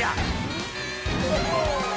や。